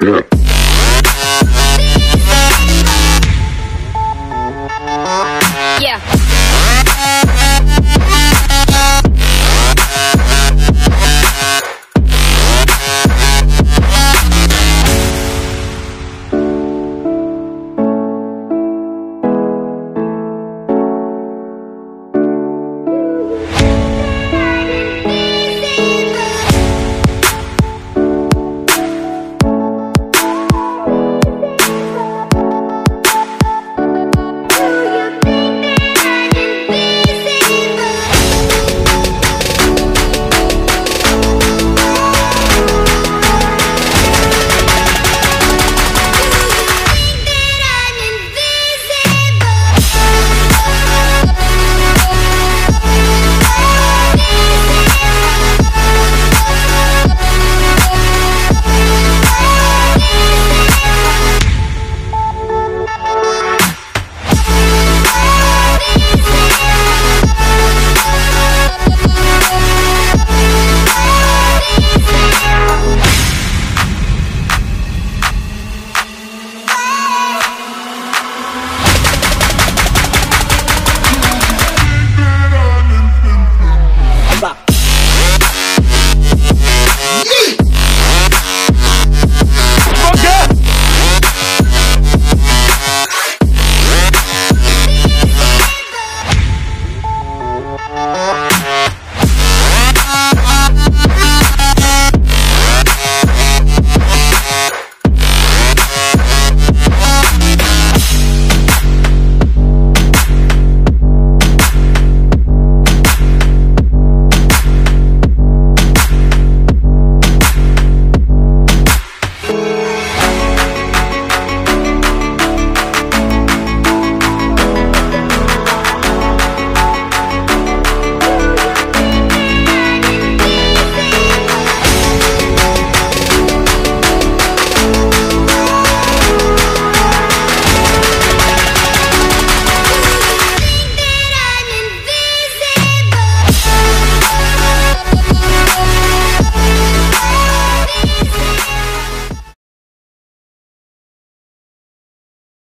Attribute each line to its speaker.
Speaker 1: Yeah.